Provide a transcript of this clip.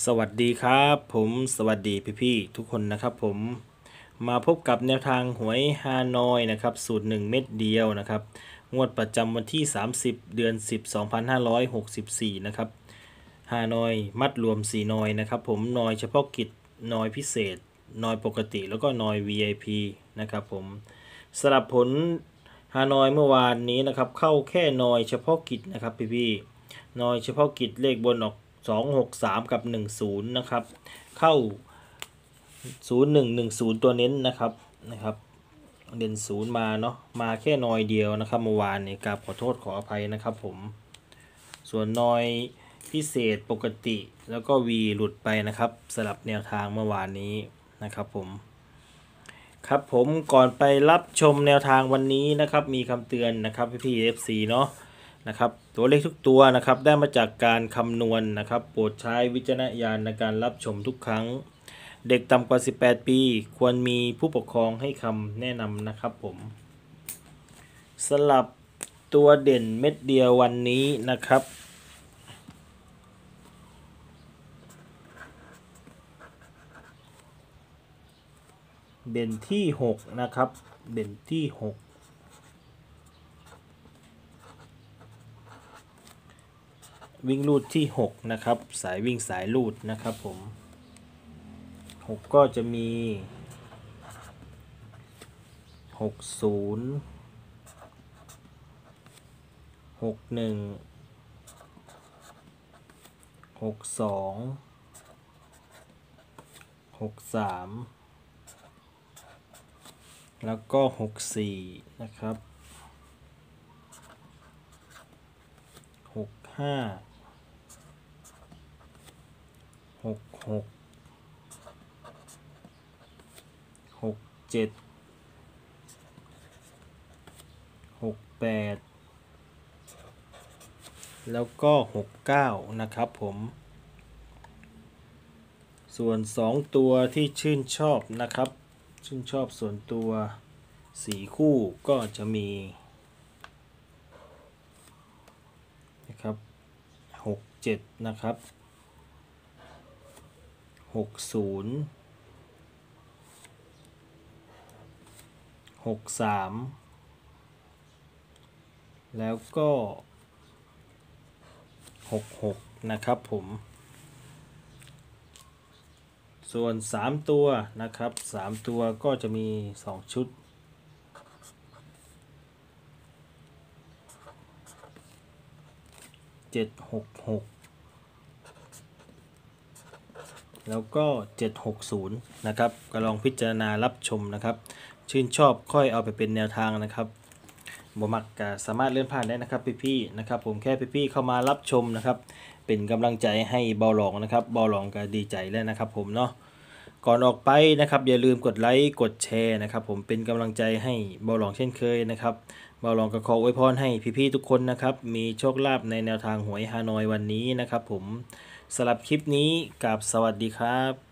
สวัสดีครับ ผมสวัสดีพี่ๆทุกคนนะครับผมมาพบกับแนวทางหวยฮานอยนะครับสูตร 1 เม็ดเดียวนะครับ งวดประจำวันที่ 30 เดือน 10 2564 นะครับฮานอยมัดรวม 4 นอยนะครับ ผมนอยเฉพาะกิจนอยพิเศษ นอยปกติแล้วก็นอย VIP นะครับผมสลับผลฮานอยเมื่อวานนี้นะครับเข้าแค่นอยเฉพาะกิจนะครับพี่ๆนอยเฉพาะกิจเลขบนออก 263 กับ 10 นะครับ เข้า 0110 ตัวเน้นนะครับนะครับ เด่นศูนย์มาเนาะมาแค่นอยเดียวนะครับเมื่อวานนี้กราบขอโทษขออภัยนะครับผม ส่วนนอยพิเศษปกติแล้วก็ V หลุดไปนะครับสลับแนวทางเมื่อวานนี้นะครับผมครับผมก่อนไปรับชมแนวทางวันนี้นะครับ มีคำเตือนนะครับพี่พี่ FC เนาะ นะครับตัวเลขทุกตัวนะครับได้มาจากการคำนวณนะครับโปรดใช้วิจารณญาณในการรับชมทุกครั้ง เด็กต่ำกว่า 18 ปี ควรมีผู้ปกครองให้คำแนะนำนะครับผมสลับตัวเด่นเม็ดเดียววันนี้นะครับเด่นที่ 6 นะครับ เด่นที่ 6 วิ่งลูดที่ 6 นะครับ สายวิ่งสายลูดนะครับผม 6 ก็จะมี 60 61 62 63 แล้วก็ 64 นะครับ 65 66 67 68แปดแล้วก็ 69 นะครับผม ส่วน 2 ตัวที่ชื่นชอบนะครับ ชื่นชอบส่วนตัวสีคู่ก็จะมีนะครับหกเจ็ดนะครับ หกศูนย์หกสามแล้วก็หกหกนะครับผม ส่วน 3 ตัวนะครับ 3 ตัวก็จะมี 2 ชุด766 แล้วก็ 760 นะครับก็ลองพิจารณารับชมนะครับ ชื่นชอบค่อยเอาไปเป็นแนวทางนะครับบ่มักก็สามารถเลื่อนผ่านได้นะครับพี่ๆนะครับ ผมแค่พี่ๆเข้ามารับชมนะครับ เป็นกำลังใจให้เบาหลองนะครับเบาหลองก็ดีใจแล้วนะครับ ผมเนาะก่อนออกไปนะครับ อย่าลืมกดไลค์กดแชร์นะครับ ผมเป็นกำลังใจให้เบาหลองเช่นเคยนะครับเบาหลองก็ขออวยพรให้พี่ๆทุกคนนะครับ มีโชคลาภในแนวทางหวยฮานอยวันนี้นะครับ ผม สำหรับคลิปนี้กับสวัสดีครับ